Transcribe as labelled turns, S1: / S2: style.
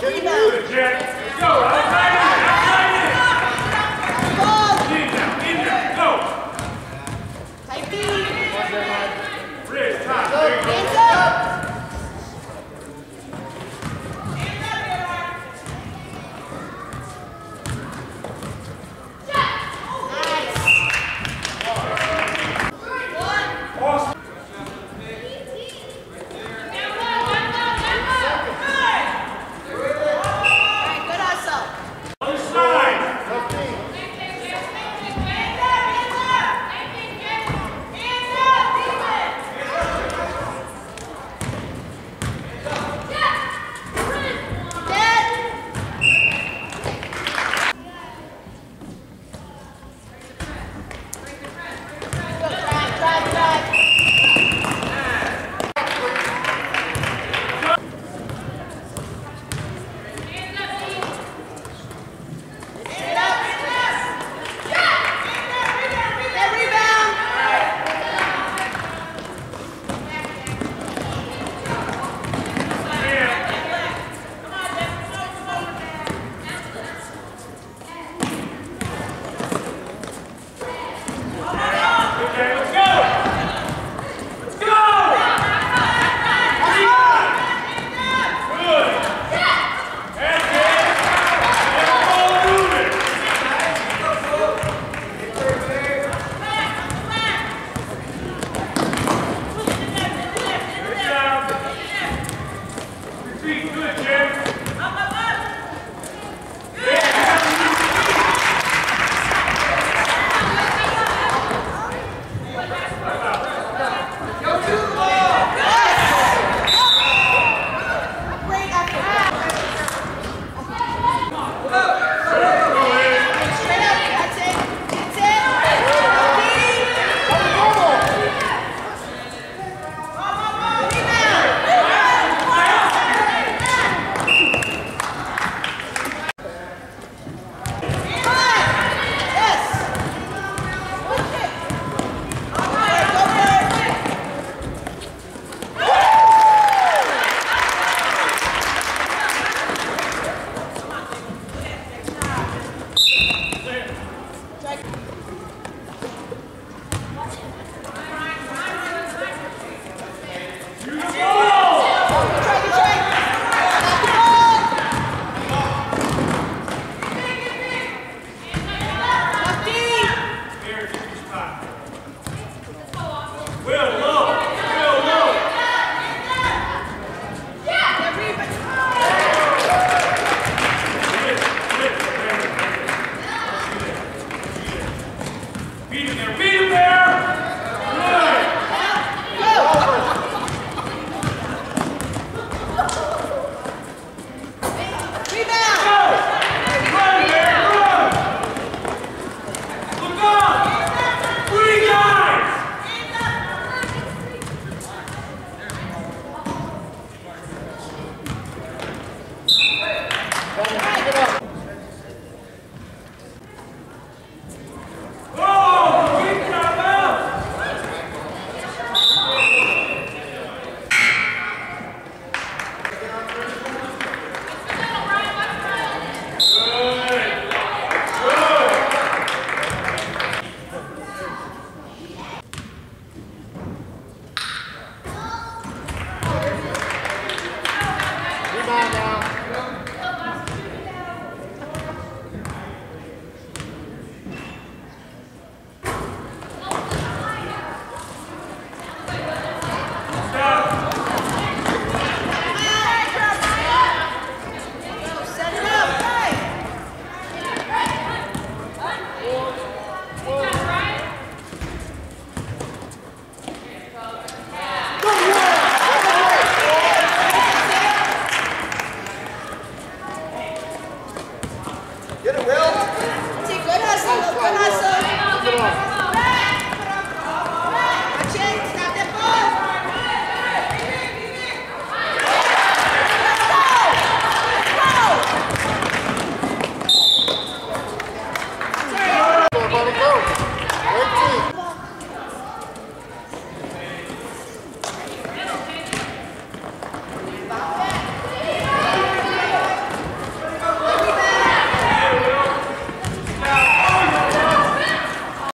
S1: Every night.